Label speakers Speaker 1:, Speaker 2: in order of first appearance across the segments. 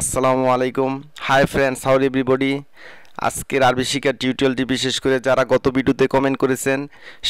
Speaker 1: আসসালামু আলাইকুম। Hi friends how everybody আজকের আরবি শিক্ষার টিউটোরিয়ালটি বিশেষ করে যারা গত ভিডিওতে কমেন্ট করেছেন,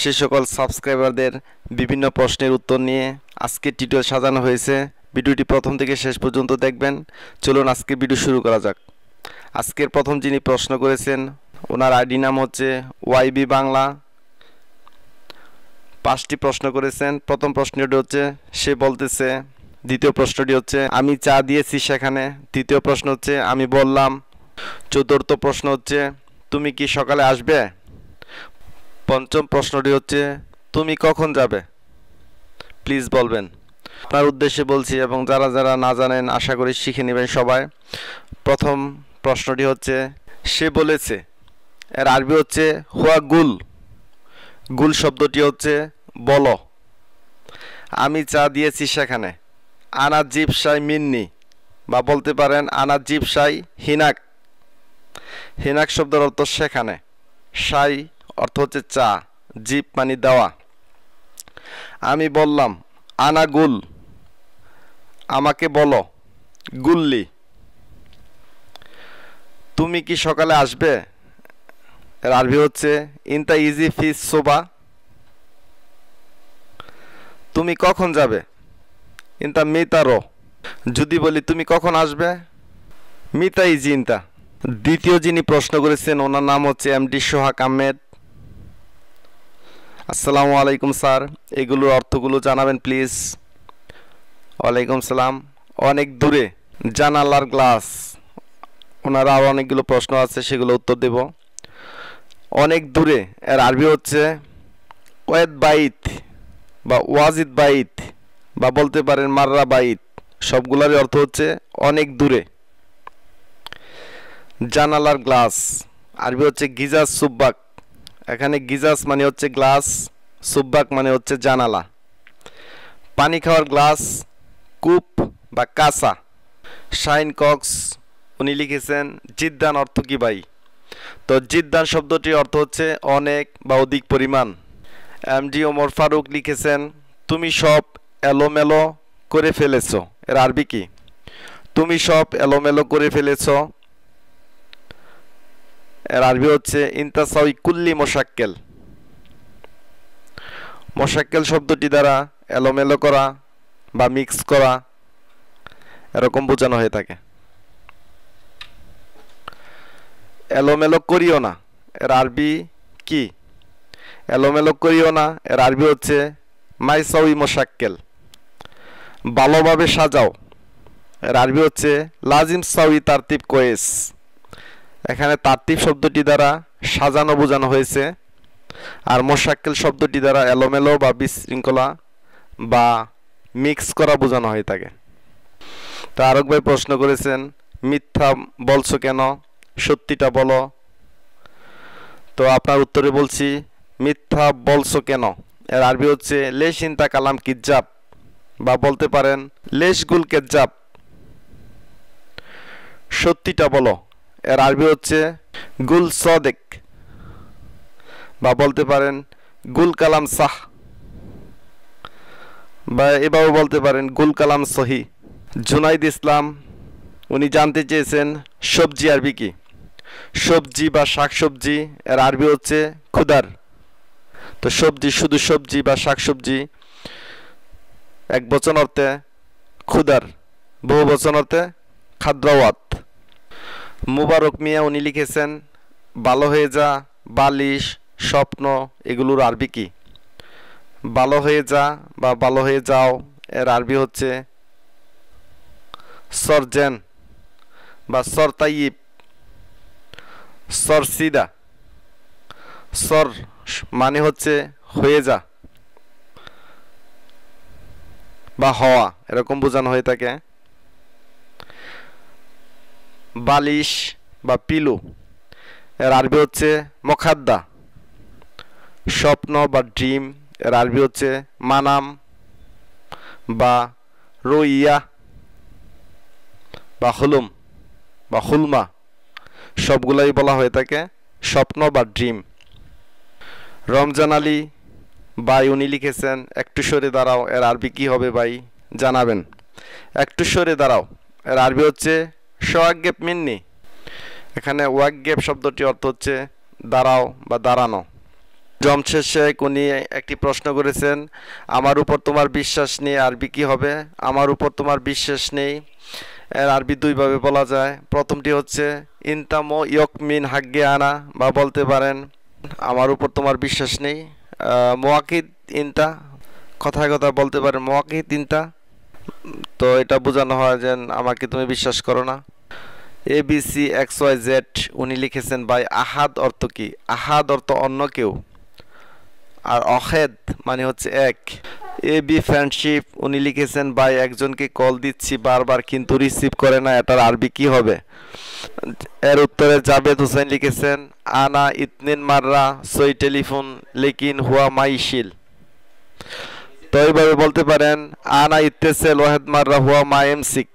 Speaker 1: সে সকল সাবস্ক্রাইবারদের বিভিন্ন প্রশ্নের উত্তর নিয়ে আজকের টিউটোরিয়াল সাজানো হয়েছে। ভিডিওটি প্রথম থেকে শেষ পর্যন্ত দেখবেন। চলুন আজকের ভিডিও শুরু করা যাক। আজকের প্রথম যিনি প্রশ্ন করেছেন, ওনার আইডি নাম হচ্ছে ওয়াইবি বাংলা। পাঁচটি প্রশ্ন করেছেন। প্রথম প্রশ্নটি হচ্ছে, সে বলতেছে দ্বিতীয় প্রশ্নটি হচ্ছে, আমি চা দিয়েছি সেখানে। তৃতীয় প্রশ্ন হচ্ছে, আমি বললাম। চতুর্থ প্রশ্ন হচ্ছে, তুমি কি সকালে আসবে? পঞ্চম প্রশ্নটি হচ্ছে, তুমি কখন যাবে? প্লিজ বলবেন। আপনার উদ্দেশ্যে বলছি এবং যারা যারা না জানেন, আশা করি শিখে নেবেন সবাই। প্রথম প্রশ্নটি হচ্ছে, সে বলেছে, এর আরবি হচ্ছে, হুয়া গুল। গুল শব্দটি হচ্ছে, বলো। আমি চা দিয়েছি সেখানে। আনা জিপসাই মিন্নি, বা বলতে পারেন আনা জিপসাই হিনাক। হিনাক শব্দের অর্থ সেখানে। সাই অর্থ হচ্ছে চা জিপ মানে দেওয়া। আমি বললাম আনা গুল আমাকে বলো, গুল্লি। তুমি কি সকালে আসবে? এর আরবি হচ্ছে ইনতা ইজি ফিস সোবা। তুমি কখন যাবে? ইনতা মিতারো। যদি বলি, তুমি কখন আসবে? মিতা ইজি ইনতা দ্বিতীয় যিনি প্রশ্ন করেছেন, ওনার নাম হচ্ছে এম ডি সোহাগ আহমেদ। আসসালামু আলাইকুম, স্যার। এগুলোর অর্থগুলো জানাবেন, প্লিজ। ওয়ালাইকুম সালাম। অনেক দূরে, জানালার গ্লাস। ওনারা আরও অনেকগুলো প্রশ্ন আছে, সেগুলো উত্তর দেব। অনেক দূরে, এর আরবি হচ্ছে, ওয়েদ বাইত বা ওয়াজিদ বাইত বা বলতে পারেন মাররা বাইত, সবগুলোরই অর্থ হচ্ছে অনেক দূরে। জানালার গ্লাস, আরবি হচ্ছে গিজাস সুব্বাক। এখানে গিজাস মানে হচ্ছে গ্লাস, সুব্বাক মানে হচ্ছে জানালা। পানি খাওয়ার গ্লাস, কূপ বা কাসা শাইন কক্স, উনি লিখেছেন, জিদ্দান অর্থ কি ভাই? তো জিদ্দান শব্দটির অর্থ হচ্ছে অনেক বা অধিক পরিমাণ। এমডি ওমর ফারুক লিখেছেন, তুমি সব এলোমেলো করে ফেলেছ। এর আরবি কি? তুমি সব এলোমেলো করে ফেলেছ। এর আরবি হচ্ছে ইন্তাসাউই কুল্লি মোশাক্কেল। মোশাক্কেল শব্দটি দ্বারা এলোমেলো করা বা মিক্স করা এরকম বোঝানো হয়ে থাকে। এলোমেলো করিও না। এর আরবি কি? এলোমেলো করিও না। এর আরবি হচ্ছে মাইসাউই মোশাক্কেল। ভালোভাবে সাজাও। এর আরবি হচ্ছে, লাজিম সাউই তারতিব কোয়েস। এখানে তারতিব শব্দটি দ্বারা সাজানো বোঝানো হয়েছে। আর মোশাক্কেল শব্দটি দ্বারা এলোমেলো বা বিশৃঙ্খলা বা মিক্স করা বোঝানো হয়ে থাকে তো আরক ভাই প্রশ্ন করেছেন, মিথ্যা বলছো কেন? সত্যিটা বলো। তো আপনার উত্তরে বলছি, মিথ্যা বলছো কেন? এর আরবি হচ্ছে, লেশ ইন্তা কালাম কিজ্জাব। বা বলতে পারেন, লেশ গুল কেজ্জাব। সত্যিটা বলো, এর আরবি হচ্ছে গুল সদেক বা বলতে পারেন, গুল কালাম সাহ বা এভাবে বলতে পারেন, গুল কালাম সহি। জুনাইদ ইসলাম, উনি জানতে চেয়েছেন সবজি আরবি কি। সবজি বা শাকসবজি, এর আরবি হচ্ছে খুদার। তো সবজি, শুধু সবজি বা শাকসবজি এক বচন অর্থে খুদার বহু বচন অর্থে খাদ্রাওয়াত। মুবারক মিয়া উনি লিখেছেন ভালো হয়ে যা, বালিশ, স্বপ্ন, এগুলোর আরবি কি? ভালো হয়ে যা বা ভালো হয়ে যাও, এর আরবি হচ্ছে সরজেন বা সর সরতাইব সরসিদা। সর মানে হচ্ছে হয়ে যা। বা হওয়া, এরকম বোঝানো হয়ে থাকে বালিশ বা পিলু, এর আরবি হচ্ছে মখাদ্দা। স্বপ্ন বা ড্রিম, এর আরবি হচ্ছে মানাম বা রইয়া বা হলুম বা হুলমা। সবগুলাই বলা হয়ে থাকে স্বপ্ন বা ড্রিম। রমজান আলী ভাই, উনি লিখেছেন, একটু সরে দাঁড়াও, এর আরবি কি হবে ভাই? জানাবেন, একটু সরে দাঁড়াও, এর আরবি হচ্ছে সোয়াগ্যেপ মিন্নি। এখানে ওয়াগ্যেপ শব্দটি অর্থ হচ্ছে দাঁড়াও বা দাঁড়ানো। জমশেদ শেখ, উনি একটি প্রশ্ন করেছেন, আমার উপর তোমার বিশ্বাস নেই, আরবি কি হবে? আমার উপর তোমার বিশ্বাস নেই। এর আরবি দুইভাবে বলা যায়। প্রথমটি হচ্ছে, ইনতামো ইয়কমিন হাগ্গে আনা, বা বলতে পারেন, আমার উপর তোমার বিশ্বাস নেই। মোয়াকিদ ইনতা কথায় কথা বলতে পারেন মোয়াকিদ ইনতা তো এটা বোঝানো হয় যে আমাকে তুমি বিশ্বাস করো না। A B C X Y Z উনি লিখেছেন ভাই, আহাদ অর্থ কি? আহাদ অর্থ অন্য কেউ। আর অহেদ মানে হচ্ছে এক। এ বি ফ্রেন্ডশিপ উনি লিখেছেন, ভাই, একজনকে কল দিচ্ছি বারবার কিন্তু রিসিভ করে না, এটার আরবি কি হবে? এর উত্তরে জাবেদ হোসেন লিখেছেন, আনা ইতনিন মাররা, সই টেলিফোন লেকিন হুয়া মাইশিল। তো এইভাবে বলতে পারেন, আনা ইত্তেসেল ওয়াহেদ মাররা হুয়া মা এমসিক।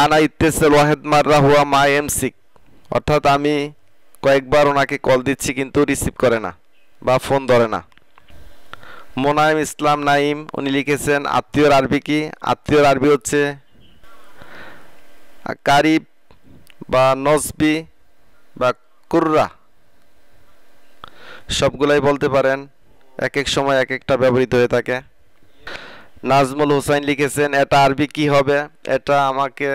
Speaker 1: আনা ইত্তেসেল ওয়াহেদ মাররা হুয়া মা এমসিক। অর্থাৎ আমি কয়েকবার ওনাকে কল দিচ্ছি কিন্তু রিসিভ করে না বা ফোন ধরে না। মোনায়েম ইসলাম নাইম উনি লিখেছেন, আত্মীয়র আরবি কি? আত্মীয়র আরবি হচ্ছে কারিব নসবি বা কুর্রা, সবগুলাই বলতে পারেন এক এক সময় এক একটা ব্যবহৃত হয়ে থাকে। নাজমুল হুসাইন লিখেছেন, এটা আরবি কি হবে? এটা আমাকে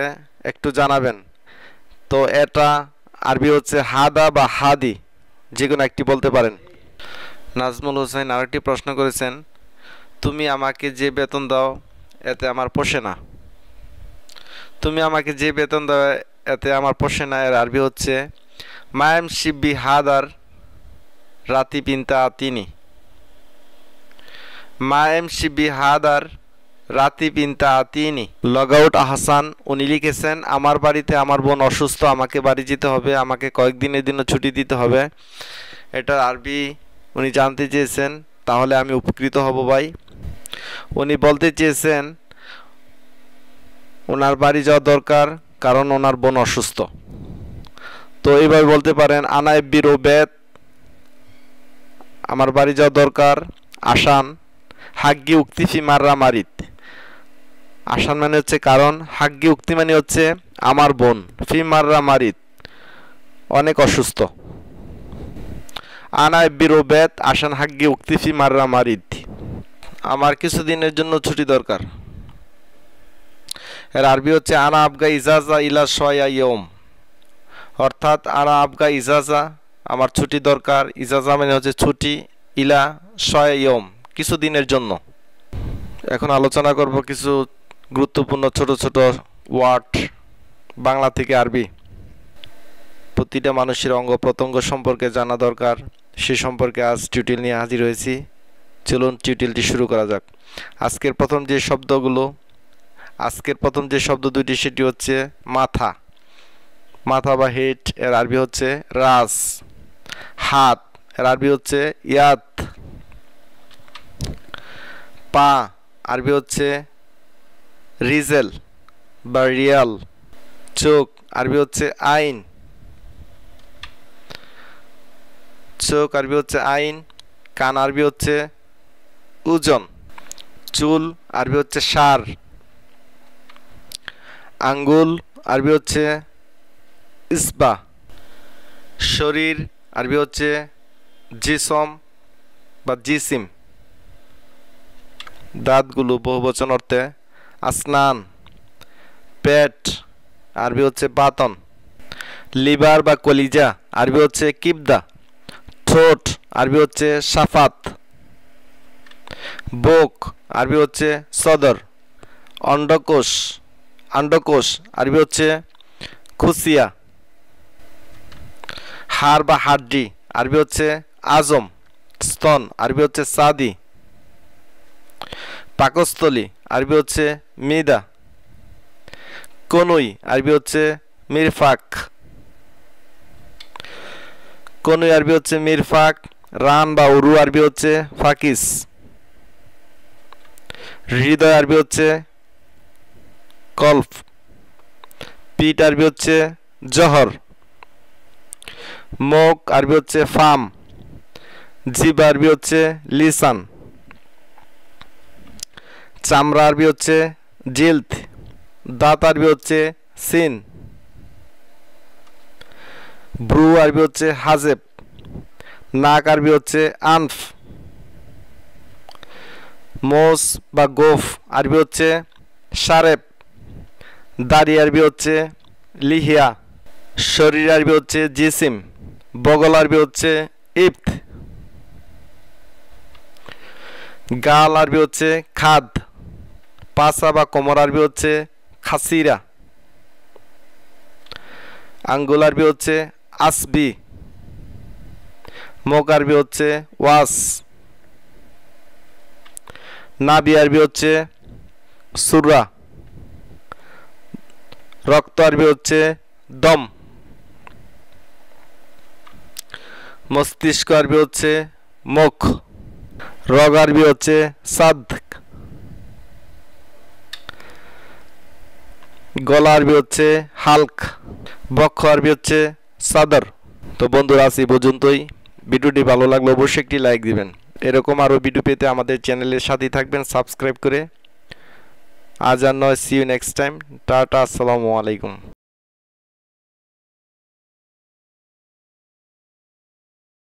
Speaker 1: একটু জানাবেন। তো এটা আরবি হচ্ছে হাদা বা হাদি, যে কোনো একটি বলতে পারেন। নাজমুল হোসেন আরেকটি প্রশ্ন করেছেন, তুমি আমাকে যে বেতন দাও, এতে আমার পোষে না। তুমি আমাকে যে বেতন দাও, এতে আমার পোষে না, এর আরবি হচ্ছে, মায়াম শিব্বি হাদার রাতি পিন্তা তিনি। মায়াম শিব্বি হাদার রাতি পিন্তা তিনি। লগ আউট আহসান, উনি লিখেছেন, আমার বাড়িতে আমার বোন অসুস্থ, আমাকে বাড়ি যেতে হবে, আমাকে কয়েকদিনের জন্য ছুটি দিতে হবে। এটা আরবি, উনি জানতে চেয়েছেন, তাহলে আমি উপকৃত হব ভাই। উনি বলতে চেয়েছেন ওনার বাড়ি যাওয়া দরকার, কারণ ওনার বোন অসুস্থ। তো এইভাবে বলতে পারেন আনাইবির ও বেত আমার বাড়ি যাওয়া দরকার, আসান, হাগ্গি উক্তিফি মাররা মারিত। আসান মানে হচ্ছে কারণ, হাগ্গি উক্তি মানে হচ্ছে আমার বোন, ফি মাররা মারিত, অনেক অসুস্থ। আনায় বিরোবেত আসান হাগ্গি উক্তিফি মাররা মারিদ আমার কিছুদিনের জন্য ছুটি দরকার। এর আরবি হচ্ছে, আনা আবগা ইজাজা ইলা সয়া ইয়ম। অর্থাৎ, আনা আবগা ইজাজা, আমার ছুটি দরকার। ইজাজা মানে হচ্ছে, ছুটি ইলা সয়া ইয়ম, কিছু দিনের জন্য। এখন আলোচনা করব কিছু গুরুত্বপূর্ণ ছোট ছোট ওয়ার্ড বাংলা থেকে আরবি। প্রতিটা মানুষের অঙ্গ প্রত্যঙ্গ সম্পর্কে জানা দরকার। সে সম্পর্কে আজ টিউটিল নিয়ে হাজির হয়েছি। চলুন টিউটিলটি শুরু করা যাক। আজকের প্রথম যে শব্দগুলো আজকের প্রথম যে শব্দ দুইটি, সেটি হচ্ছে মাথা। মাথা বা হেড এর আরবি হচ্ছে রাস হাত, এর আরবি হচ্ছে ইয়াত। পা, আরবি হচ্ছে রিজেল বা রিয়াল। চোখ, আরবি হচ্ছে আইন। চোখ, আরবি হচ্ছে আইন। কান, আরবি হচ্ছে ওজন। চুল, আরবি হচ্ছে সার। আঙ্গুল, আরবি হচ্ছে ইসবা। শরীর, আরবি হচ্ছে জিসম বা জিসিম। দাঁতগুলো বহুবচন অর্থে আসনান। পেট, আরবি হচ্ছে বাতন। লিভার বা কলিজা, আরবি হচ্ছে কিবদা। ঠোঁট, আরবি হচ্ছে সাফাত। বোক, আরবি হচ্ছে সদর। অন্ডকোষ আন্ডকোষ, আরবি হচ্ছে খুসিয়া। হাড় বা হাড্ডি, আরবি হচ্ছে আজম, স্তন, আরবি হচ্ছে সাদি। পাকস্থলী, আরবি হচ্ছে মিদা। কনুই, আরবি হচ্ছে মিরফাক। কনুই, আরবি হচ্ছে মিরফাক। রান বা উরু, আরবি হচ্ছে ফাকিস। হৃদয়, আরবি হচ্ছে কল্ফ। পিট আরবি হচ্ছে জহর। মুখ আরবি হচ্ছে ফাম। জিব আরবি হচ্ছে লিসান। চামড়া আরবি হচ্ছে জিলথ দাঁত আরবি হচ্ছে সিন। ব্রু আরবি হচ্ছে হাজেব। নাক আরবি হচ্ছে আনফ। মোস বা গোফ আরবি হচ্ছে সারেব। দাড়ি আরবি হচ্ছে লিহিয়া, শরীর আরবি হচ্ছে জিসিম, বগল আরবি হচ্ছে ইফত গাল আরবি হচ্ছে খাদ পাশা বা কোমর আরবি হচ্ছে খাসিরা। আঙ্গুল আরবি হচ্ছে আসবি। মুখ আরবি হচ্ছে ওয়াস। নাবি আরবি হচ্ছে সুরা। রক্ত আরবি হচ্ছে দম। মস্তিষ্ক আরবি হচ্ছে মুখ। রগ আরবি হচ্ছে সাদ গলা আরবি হচ্ছে হালক। বক্ষ আরবি হচ্ছে সাদর। তো বন্ধুরা এই পর্যন্তই। ভিডিওটি ভালো লাগলে অবশ্যই একটি লাইক দিবেন। এরকম আরও ভিডিও পেতে আমাদের চ্যানেলের সাথেই থাকবেন, সাবস্ক্রাইব করে। আজ আর নয় see you next time tata আসসালামু আলাইকুম।